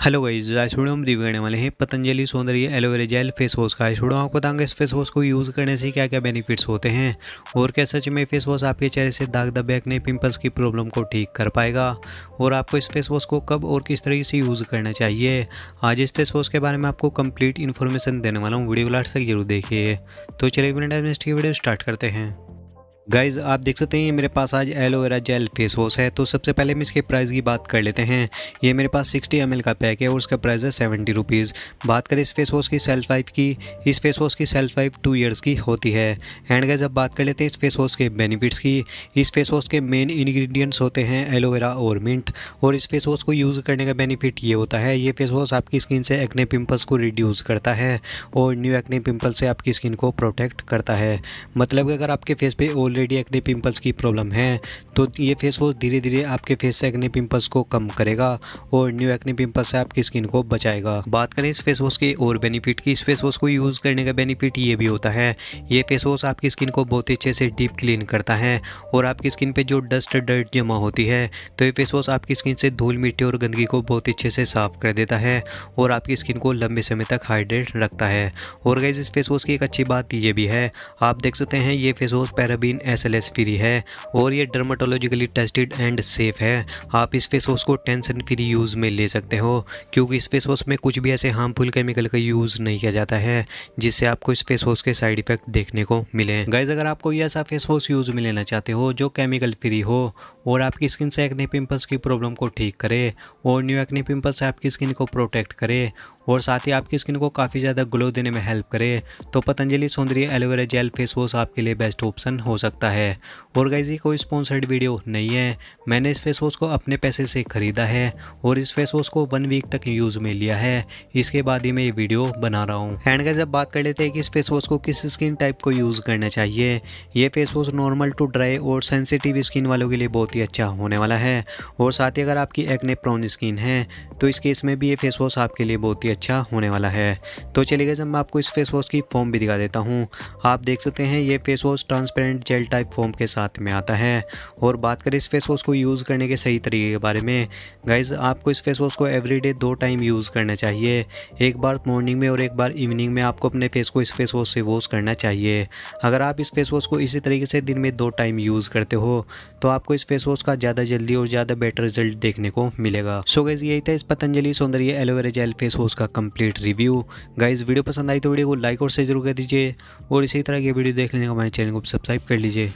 Hello guys, आज video हम review करने वाले हैं Patanjali Saundarya aloe vera gel face wash का। इस वीडियो आपको बताऊँगा इस फेस वॉश को यूज़ करने से क्या क्या बेनिफिट्स होते हैं और क्या सच में फेस वॉश आपके चेहरे से दाग धब्बे एक्ने पिंपल्स की प्रॉब्लम को ठीक कर पाएगा और आपको इस फेस वॉश को कब और किस तरीके से यूज़ करना चाहिए। आज इस फेस वॉश के बारे में आपको कंप्लीट इन्फॉर्मेशन देने वाला हूँ, वीडियो लास्ट तक ज़रूर देखिए। तो चलिए वीडियो स्टार्ट करते हैं। गाइज़ आप देख सकते हैं मेरे पास आज एलोवेरा जेल फेस वॉश है। तो सबसे पहले हम इसके प्राइस की बात कर लेते हैं। ये मेरे पास 60 एम का पैक है और उसका प्राइस है सेवेंटी रुपीज़ बात करें इस फेस वॉश की सेल्फ लाइफ की, इस फेस वॉश की सेल्फ लाइफ टू ईयर्स की होती है। एंड गाइज़ अब बात कर लेते हैं इस फेस वॉश के बेनिफिट्स की। इस फेस वॉश के मेन इन्ग्रीडियंट्स होते हैं एलोवेरा और मिंट और इस फेस वॉश को यूज़ करने का बेनिफिट ये होता है, ये फेस वॉश आपकी स्किन से एक्ने पिम्पल्स को रिड्यूस करता है। और न्यू एक्ने पिम्पल से आपकी स्किन को प्रोटेक्ट करता है। मतलब अगर आपके फेस पे ऑलरेडी एक्ने पिम्पल्स की प्रॉब्लम है तो ये फेस वॉश धीरे धीरे आपके फेस से एक्ने पिंपल्स को कम करेगा और न्यू एक्ने पिंपल्स से आपकी स्किन को बचाएगा। बात करें इस फेस वॉश के और बेनिफिट की, इस फेस वॉश को यूज़ करने का बेनिफिट ये भी होता है, ये फेस वॉश आपकी स्किन को बहुत ही अच्छे से डीप क्लीन करता है और आपकी स्किन पर जो डस्ट डर्ट जमा होती है तो ये फेस वॉश आपकी स्किन से धूल मिट्टी और गंदगी को बहुत अच्छे से साफ़ कर देता है और आपकी स्किन को लंबे समय तक हाइड्रेट रखता है। और गैस इस फेस वॉश की एक अच्छी बात ये भी है, आप देख सकते हैं ये face wash paraben S free है और ये डर्माटोलॉजिकली टेस्टेड एंड सेफ़ है। आप इस फेस वॉश को टेंशन फ्री यूज़ में ले सकते हो, क्योंकि इस फेस वॉश में कुछ भी ऐसे हार्मफुल केमिकल का यूज़ नहीं किया जाता है, जिससे आपको इस फेस वॉश के साइड इफ़ेक्ट देखने को मिले। गाइज़ अगर आपको ये ऐसा फेस वॉश यूज़ में लेना चाहते हो जो केमिकल फ्री हो, और आपकी स्किन से एक्ने पिंपल्स की प्रॉब्लम को ठीक करे, और न्यू एक्ने पिंपल से आपकी स्किन को प्रोटेक्ट करे और साथ ही आपकी स्किन को काफ़ी ज़्यादा ग्लो देने में हेल्प करे। तो Patanjali Saundarya aloe vera gel face wash आपके लिए बेस्ट ऑप्शन हो सकता है। और गाइज़ ये कोई स्पॉन्सर्ड वीडियो नहीं है। मैंने इस फेस वॉश को अपने पैसे से ख़रीदा है और इस फेस वॉश को वन वीक तक यूज़ में लिया है। इसके बाद ही मैं ये वीडियो बना रहा हूँ। एंड गाइज़ अब बात कर लेते हैं कि इस फेस वॉश को किस स्किन टाइप को यूज़ करना चाहिए। ये face wash normal to dry और सेंसिटिव स्किन वालों के लिए बहुत ही अच्छा होने वाला है। और साथ ही अगर आपकी एक्ने प्रोन स्किन है तो इस केस में भी ये फेस वॉश आपके लिए बहुत ही अच्छा होने वाला है। तो चलिए जब मैं आपको इस फेस वॉश की फॉर्म भी दिखा देता हूँ। आप देख सकते हैं, ये face wash transparent gel type form के साथ में आता है। और बात करें इस फेस वॉश को यूज़ करने के सही तरीके के बारे में गाइज़ आपको इस फेस वॉश को एवरीडे दो टाइम यूज़ करना चाहिए। एक बार मॉर्निंग में और एक बार इवनिंग में आपको अपने फेस को इस फेस वॉश से वॉश करना चाहिए। अगर आप इस फेस वॉश को इसी तरीके से दिन में दो टाइम यूज़ करते हो तो आपको इस फेस वॉश का ज़्यादा जल्दी और ज़्यादा बेटर रिज़ल्ट देखने को मिलेगा। सो गाइज़ यही था इस Patanjali Saundarya aloe vera gel face wash का कंप्लीट रिव्यू गाइज़ वीडियो पसंद आई तो वीडियो को लाइक और शेयर ज़रूर कर दीजिए और इसी तरह की वीडियो देखने को हमारे चैनल को सब्सक्राइब कर लीजिए।